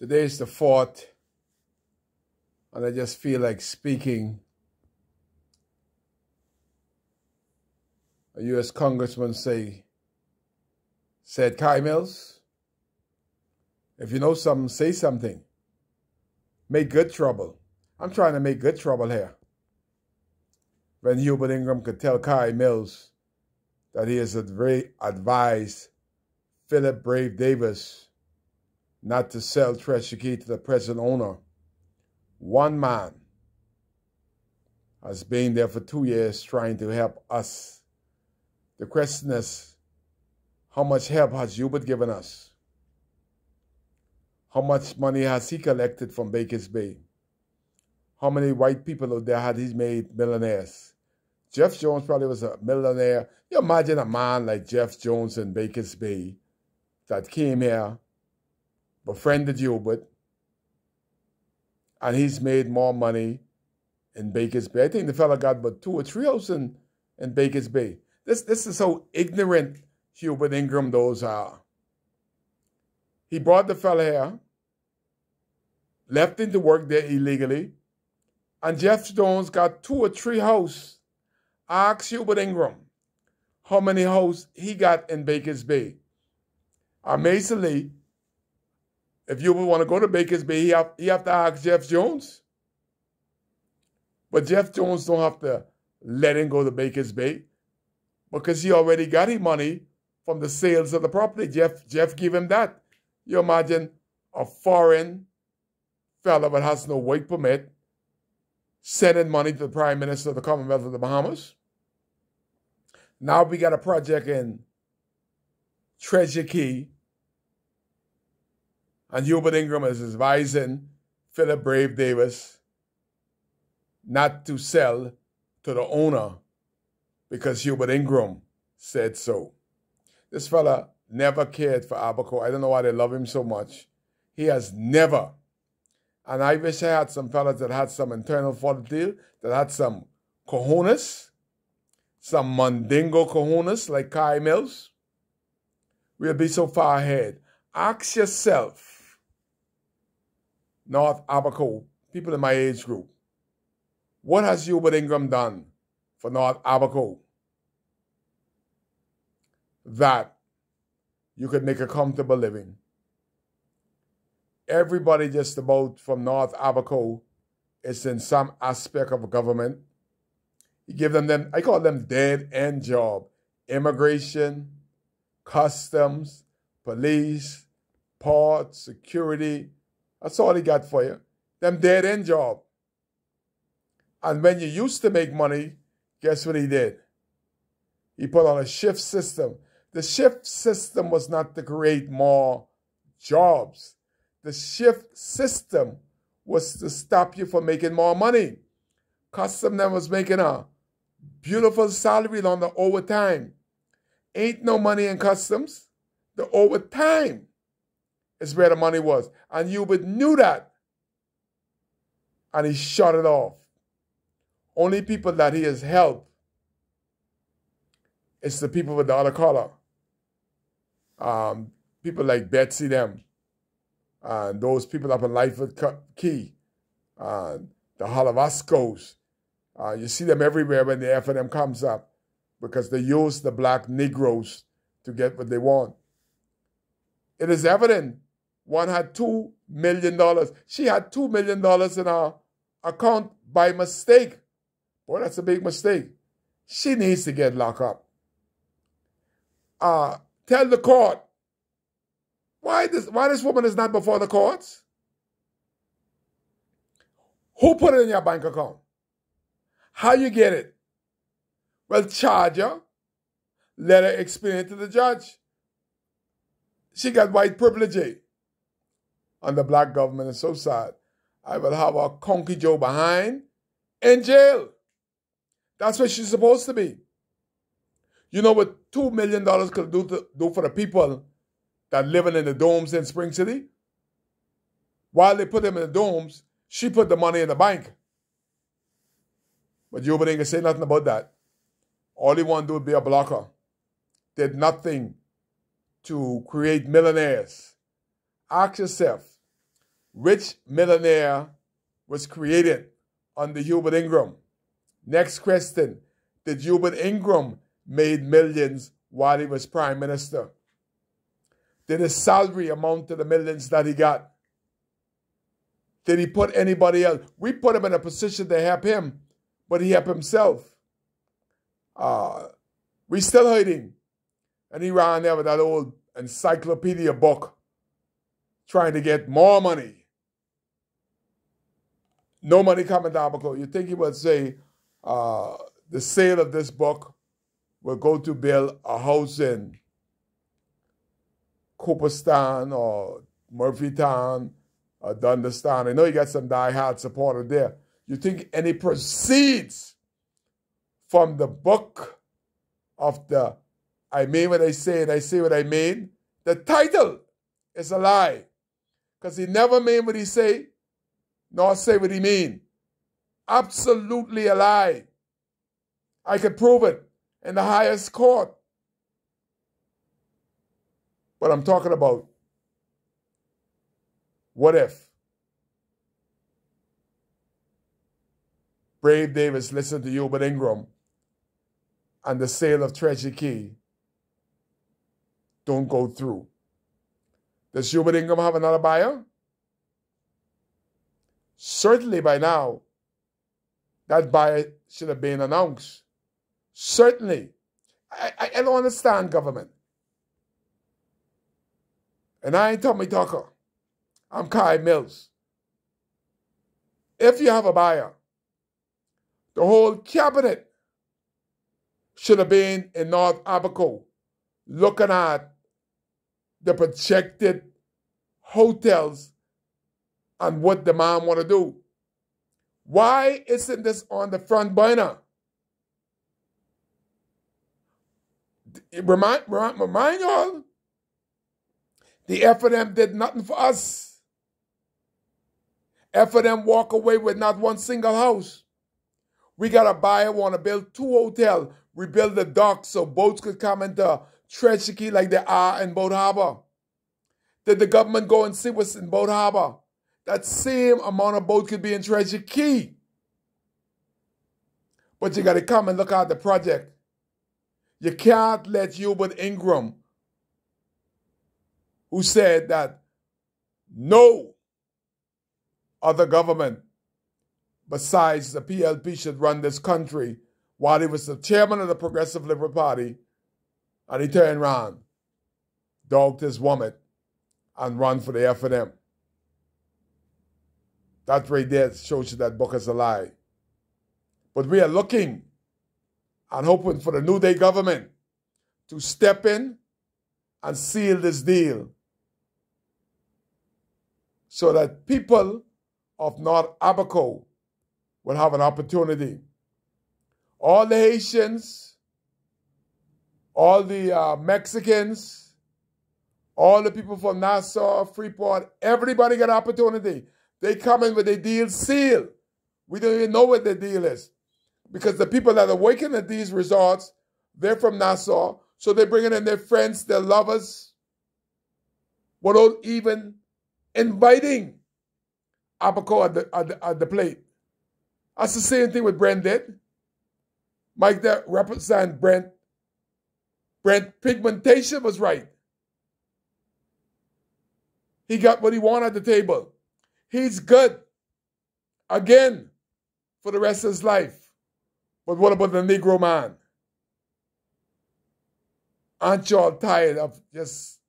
Today is the fourth, and I just feel like speaking. A U.S. congressman say, said, Cay Mills, if you know something, say something. Make good trouble. I'm trying to make good trouble here. When Hubert Ingraham could tell Cay Mills that he has advised Philip Brave Davis not to sell Treasure Cay to the present owner. One man has been there for two years trying to help us. The question is, how much help has Hubert given us? How much money has he collected from Baker's Bay? How many white people out there had he made millionaires? Jeff Jones probably was a millionaire. You imagine a man like Jeff Jones in Baker's Bay that came here befriended Hubert, and he's made more money in Baker's Bay. I think the fella got about two or three houses in, in Baker's Bay. This, this is how ignorant Hubert Ingraham those are. He brought the fella here, left him to work there illegally, and Jeff Jones got two or three houses. Ask Hubert Ingraham how many houses he got in Baker's Bay. Amazingly, if you want to go to Baker's Bay, you have, have to ask Jeff Jones. But Jeff Jones don't have to let him go to Baker's Bay because he already got his money from the sales of the property. Jeff Jeff give him that. You imagine a foreign fellow that has no work permit sending money to the Prime Minister of the Commonwealth of the Bahamas. Now we got a project in Treasure Cay and Hubert Ingraham is advising Philip Brave Davis not to sell to the owner because Hubert Ingraham said so. This fella never cared for Abaco. I don't know why they love him so much. He has never. And I wish I had some fellas that had some internal fortitude, that had some cojones, some mandingo cojones like Cay Mills. We'll be so far ahead. Ask yourself, North Abaco, people in my age group. What has Hubert Ingraham done for North Abaco that you could make a comfortable living? Everybody just about from North Abaco is in some aspect of government. You give them them, I call them dead end job. Immigration, customs, police, port, security, that's all he got for you. Them dead end job. And when you used to make money, guess what he did? He put on a shift system. The shift system was not to create more jobs. The shift system was to stop you from making more money. Custom then was making a beautiful salary on the overtime. Ain't no money in customs. The overtime is where the money was. And Hubert knew that. And he shut it off. Only people that he has helped is the people with the other color. Um, people like Betsy them. And those people up in Lightfoot Key. Uh, the Holocaust. Uh, you see them everywhere when the FNM comes up because they use the black Negroes to get what they want. It is evident one had $2 million. She had $2 million in her account by mistake. Boy, that's a big mistake. She needs to get locked up. Uh, tell the court why this why this woman is not before the courts. Who put it in your bank account? How you get it? Well, charge her. Let her explain it to the judge. She got white privilege and the black government is so sad. I will have a Conchy Joe behind in jail. That's what she's supposed to be. You know what $2 million could do, to, do for the people that living in the domes in Spring City? While they put them in the domes, she put the money in the bank. But Joe ain't say nothing about that. All he want to do be a blocker. Did nothing to create millionaires. Ask yourself, Which millionaire was created under Hubert Ingraham? Next question. Did Hubert Ingraham made millions while he was prime minister? Did his salary amount to the millions that he got? Did he put anybody else? We put him in a position to help him, but he helped himself. Uh, we still hiding. And he ran there with that old encyclopedia book trying to get more money. No money coming to Abaco. You think he would say uh, the sale of this book will go to build a house in Cooperstown or Murphytown or Dundas Town. I know you got some die-hard supporter there. You think any proceeds from the book of the I mean what I say and I say what I mean. The title is a lie. Because he never mean what he say, nor say what he mean. Absolutely a lie. I could prove it in the highest court. But I'm talking about what if Brave Davis listened to Hubert Ingraham and the sale of Treasure Cay don't go through. Does Hubert Ingraham have another buyer? Certainly by now, that buyer should have been announced. Certainly. I, I, I don't understand government. And I ain't Tommy Tucker. I'm Cay Mills. If you have a buyer, the whole cabinet should have been in North Abaco looking at the projected hotels and what the man want to do. Why isn't this on the front burner? Remind, remind, remind y'all, the FNM did nothing for us. FNM walk away with not one single house. We got a buyer want to build two hotels, rebuild the docks so boats could come into Cay like they are in Boat Harbor. Did the government go and see what's in Boat Harbor? That same amount of boats could be in Treasure Cay. But you got to come and look at the project. You can't let Hubert Ingraham, who said that no other government besides the PLP should run this country while he was the chairman of the Progressive Liberal Party, and he turned around, dogged his vomit, and run for the FNM. That right there shows you that book is a lie. But we are looking and hoping for the New Day government to step in and seal this deal so that people of North Abaco will have an opportunity. All the Haitians, all the uh, Mexicans, all the people from Nassau, Freeport, everybody got an opportunity. They come in with a deal sealed. We don't even know what the deal is. Because the people that are working at these resorts, they're from Nassau, so they're bringing in their friends, their lovers, without even inviting Abaco at the, at the, at the plate. That's the same thing with Brent did. Mike that represent Brent Brent pigmentation was right. He got what he wanted at the table. He's good again for the rest of his life. But what about the Negro man? Aren't y'all tired of just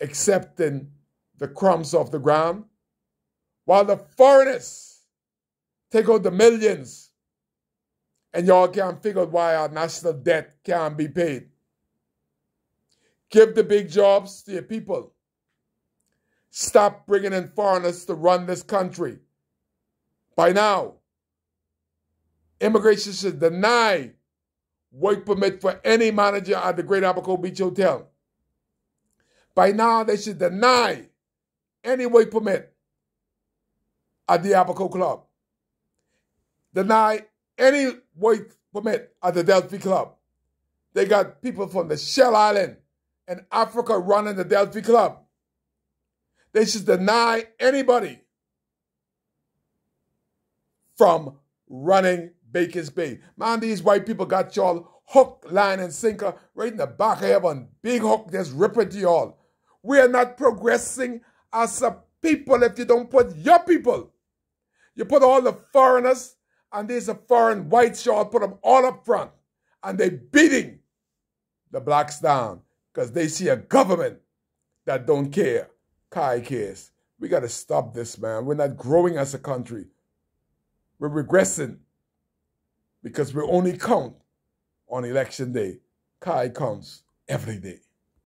accepting the crumbs off the ground? While the foreigners take out the millions and y'all can't figure out why our national debt can't be paid. Give the big jobs to your people. Stop bringing in foreigners to run this country. By now, immigration should deny work permit for any manager at the Great Abaco Beach Hotel. By now, they should deny any work permit at the Abaco Club. Deny any work permit at the Delphi Club. They got people from the Shell Island and Africa running the Delphi Club. They should deny anybody from running Baker's Bay. Man, these white people got y'all hook, line, and sinker right in the back of heaven. Big hook just ripping to y'all. We are not progressing as a people if you don't put your people. You put all the foreigners, and these a foreign whites, y'all put them all up front. And they beating the blacks down because they see a government that don't care. Cay cares. We got to stop this, man. We're not growing as a country. We're regressing because we only count on election day. Cay counts every day.